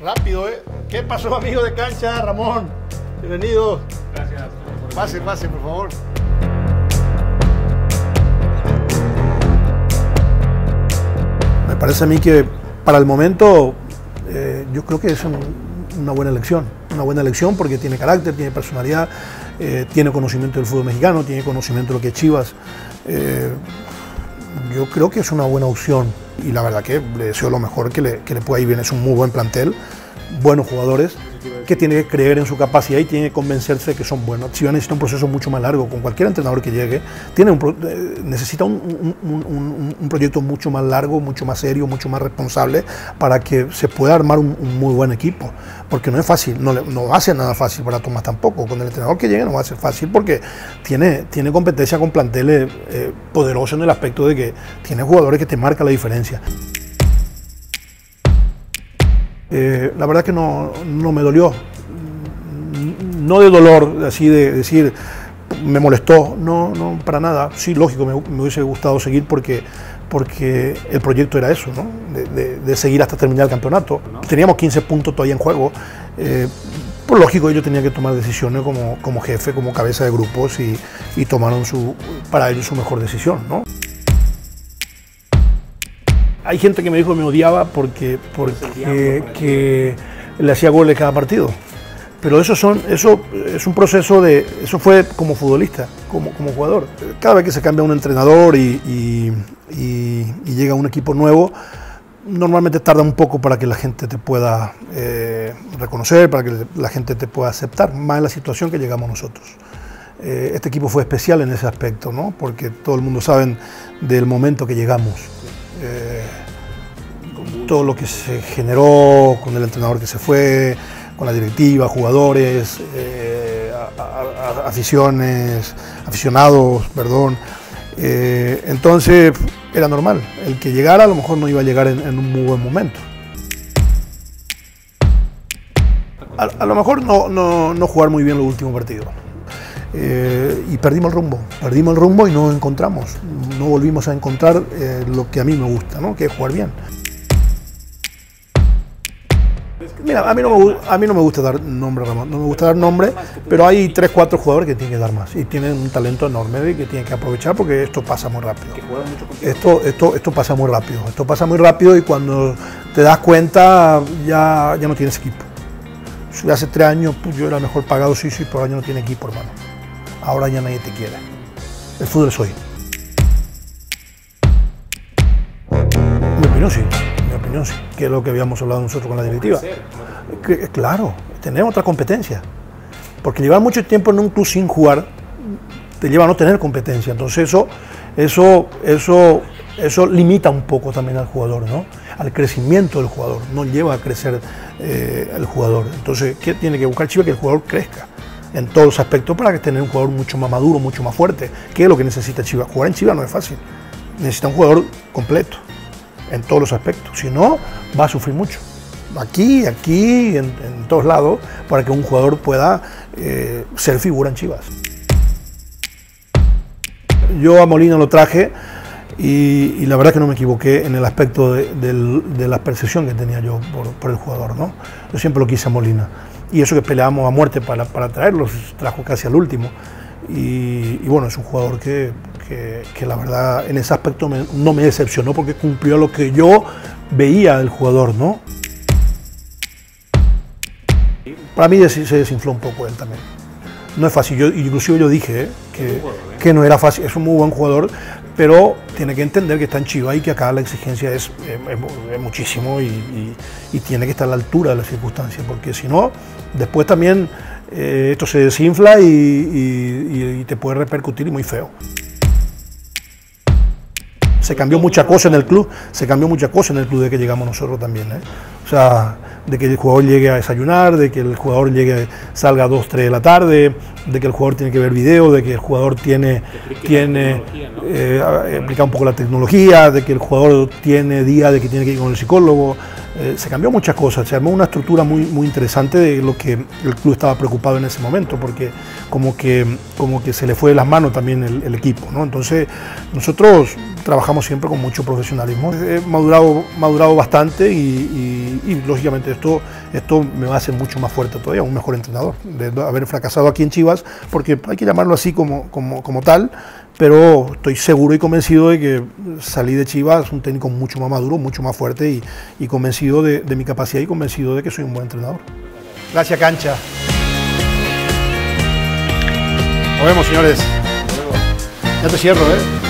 Rápido, ¿eh? ¿Qué pasó, amigo de cancha, Ramón? Bienvenido. Gracias. Pase, pase, por favor. Me parece a mí que para el momento eh, yo creo que es un- una buena elección. Una buena elección porque tiene carácter, tiene personalidad, eh, tiene conocimiento del fútbol mexicano, tiene conocimiento de lo que es Chivas. Eh, yo creo que es una buena opción y la verdad que le deseo lo mejor que le, que le pueda ir bien. Es un muy buen plantel, buenos jugadores, que tiene que creer en su capacidad y tiene que convencerse de que son buenos. Chivas necesita un proceso mucho más largo con cualquier entrenador que llegue. Tiene un eh, necesita un, un- proyecto mucho más largo, mucho más serio, mucho más responsable para que se pueda armar un, muy buen equipo. Porque no es fácil, no, no va a ser nada fácil para Tomás tampoco. Con el entrenador que llegue no va a ser fácil porque tiene, tiene competencia con planteles eh, poderosos en el aspecto de que tiene jugadores que te marcan la diferencia. Eh, la verdad que no, no me dolió. No de dolor, así de decir, me molestó, no, no, para nada. Sí, lógico, me, me hubiese gustado seguir porque, porque el proyecto era eso, ¿no? de, de- de seguir hasta terminar el campeonato. Teníamos 15 puntos todavía en juego. Eh, por lógico, ellos tenían que tomar decisiones como, como jefe, como cabeza de grupos y, y tomaron su, para ellos su mejor decisión. ¿no? Hay gente que me dijo que me odiaba porque, porque que le hacía goles cada partido. Pero eso, son, eso es un proceso de. Eso fue como futbolista, como, como jugador. Cada vez que se cambia un entrenador y, y- y- y llega un equipo nuevo, normalmente tarda un poco para que la gente te pueda eh, reconocer, para que la gente te pueda aceptar, más en la situación que llegamos nosotros. Eh, este equipo fue especial en ese aspecto, ¿no? porque todo el mundo sabe del momento que llegamos. Eh, todo lo que se generó con el entrenador que se fue, con la directiva, jugadores, eh, aficiones, aficionados, perdón. Eh, entonces era normal. El que llegara a lo mejor no iba a llegar en, en un muy buen momento. A, a lo mejor no, no- no jugar muy bien los últimos partidos. Eh, y perdimos el rumbo, perdimos el rumbo y no encontramos, no volvimos a encontrar eh, lo que a mí me gusta, ¿no? que es jugar bien. Mira, a mí, no me, gu- a mí no me gusta dar nombre, Ramón, no me gusta dar nombre, pero hay 3, 4 jugadores que tienen que dar más y tienen un talento enorme y que tienen que aprovechar porque esto pasa muy rápido. Esto, esto, esto pasa muy rápido, esto pasa muy rápido y cuando te das cuenta ya, ya no tienes equipo. Si hace tres años pues, yo era mejor pagado, sí, sí, pero ahora ya no tiene equipo, hermano. Ahora ya nadie te quiere. El fútbol es hoy. Mi opinión sí, mi opinión sí, que es lo que habíamos hablado nosotros con la directiva. Que- claro, tenemos otra competencia. Porque llevar mucho tiempo en un club sin jugar te lleva a no tener competencia. Entonces eso, eso, eso, eso limita un poco también al jugador, ¿no? Al crecimiento del jugador, no lleva a crecer eh, el jugador. Entonces, ¿qué tiene que buscar Chivas? Que el jugador crezca en todos los aspectos para que tener un jugador mucho más maduro, mucho más fuerte. ¿Qué es lo que necesita Chivas? Jugar en Chivas no es fácil. Necesita un jugador completo en todos los aspectos. Si no, va a sufrir mucho. Aquí, aquí, en, todos lados, para que un jugador pueda eh, ser figura en Chivas. Yo a Molina lo traje y, la verdad que no me equivoqué en el aspecto de, la percepción que tenía yo por, por el jugador. ¿no? Yo siempre lo quise a Molina. Y eso que peleábamos a muerte para, para traerlo, se trajo casi al último. Y, y bueno, es un jugador que, que- que la verdad en ese aspecto me- no me decepcionó porque cumplió lo que yo veía del jugador. ¿no? Para mí se desinfló un poco él también. No es fácil, yo, inclusive yo dije ¿eh? que, que no era fácil, es un muy buen jugador, pero tiene que entender que está en Chivas y que acá la exigencia es, es mu- es muchísimo y, tiene que estar a la altura de las circunstancias, porque si no, después también eh, esto se desinfla y te puede repercutir y muy feo. Se cambió mucha cosa en el club, se cambió mucha cosa en el club de que llegamos nosotros también. ¿eh? O sea, de que el jugador llegue a desayunar, de que el jugador llegue, salga a 2, 3 de la tarde, de que el jugador tiene que ver video, de que el jugador tiene, tiene eh, a- explicar un poco la tecnología, de que el jugador tiene día de que tiene que ir con el psicólogo, eh, se cambió muchas cosas, se armó una estructura muy, muy interesante de lo que el club estaba preocupado en ese momento, porque como que, como que se le fue de las manos también el, equipo. ¿no? Entonces nosotros trabajamos siempre con mucho profesionalismo. He madurado, madurado bastante y, lógicamente esto, esto me va a hacer mucho más fuerte todavía, un mejor entrenador, de haber fracasado aquí en Chivas, porque hay que llamarlo así como, como, como tal, pero estoy seguro y convencido de que salí de Chivas un técnico mucho más maduro, mucho más fuerte y, convencido de, mi capacidad y convencido de que soy un buen entrenador. Gracias, cancha. Nos vemos, señores. Ya te cierro, ¿eh?